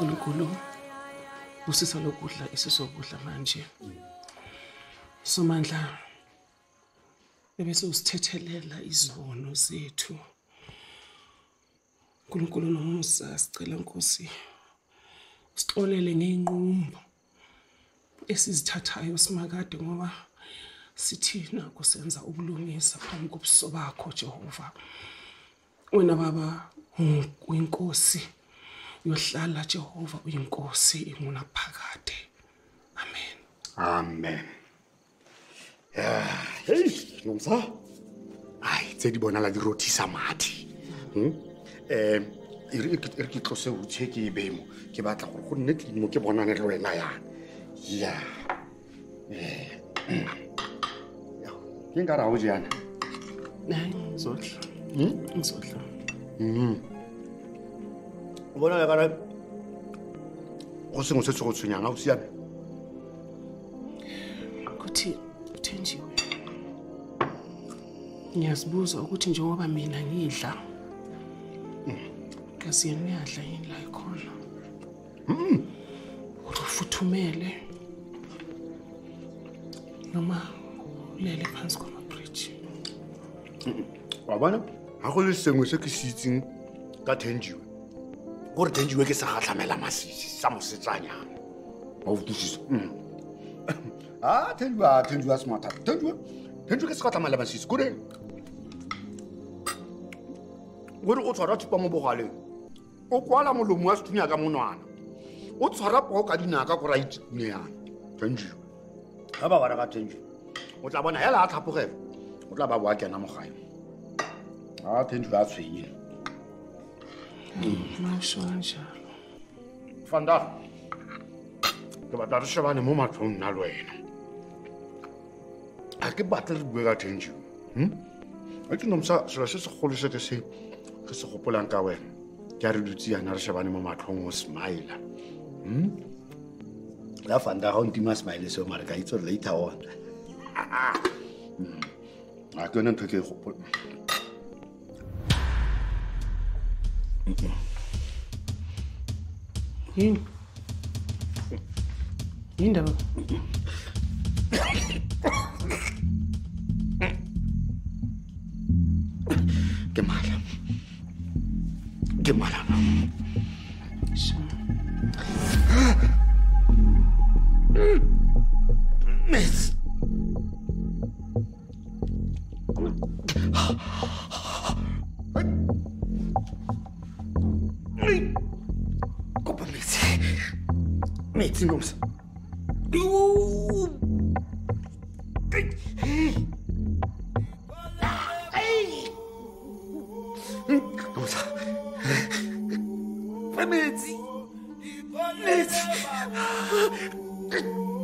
uNkulunkulu usisa lokudla esizokudla manje somandla ebese usithethelela izono zethu uNkulunkulu nomusa sicela inkosi sixolele ngeenqumbo esizithathayo simakade ngoba sithina kusenza ubulungisa phambi kobuso bakho Jehova wena baba uyinkosi mm. uyohlala Jehova uyinkosi inguna phakade amen amen yeah hey nomsa ai tse di bonala di rothisa madi hm eh ere ke tlose o tshe ke be mo ke batla gore go nne clean mo ke bonane le wena yana ya eh ke nka ra o jana ngizohla hmm? ngizohla mhm o bona le kare go sengwe se se go tshwenyang a o siame kuthi uthenjiwe ngiyazibuza ukuthi njengoba mina ngidla kazi yena uyadla yini la ikhona hmm. ufuthumele noma ulele phansi kwamabriji hmm. wabona gakgo le sengwe se ke se itseng ka thenjiwe gore denjiwe ke sa gatlhamela masisi sa mosetsanya mautlwisisa a tenjiwa a tenjiwa smatata tenjiwa tenjiwa ke sa gatlhamela masisi kore gore o tshwara thipa mo bogaleng o kwala molomo wa sethunya ka monwana o tshwara poo ka dinaka gore a itsine yana tenjiwa ga ba wara ka tenjiwa o tla bona hela a tlhapogela o tla ba boa kena mogae a tenjiwa a tshwenyile მოსულიშა ფანდა გება დაშვანე მომაკრონ ნალვეინ აკე ბატლ გვეგაჩენჯი ჰმ აი თუნომსა შრაშეს ხოლისეთესი ხესო ხოპოლანკავე ჯარილუძი ანარშავანე მომაკრონ უსმაილა ჰმ და ფანდა რონდი მასმაილეს ომარ გაიწორ ლეითაო აკენენ თქე ხოპოლ ఏంటి ఏంటి అలా Qué mala. Qué mala. Miss. 没，真功夫。哎，功夫。怎么地？怎么地？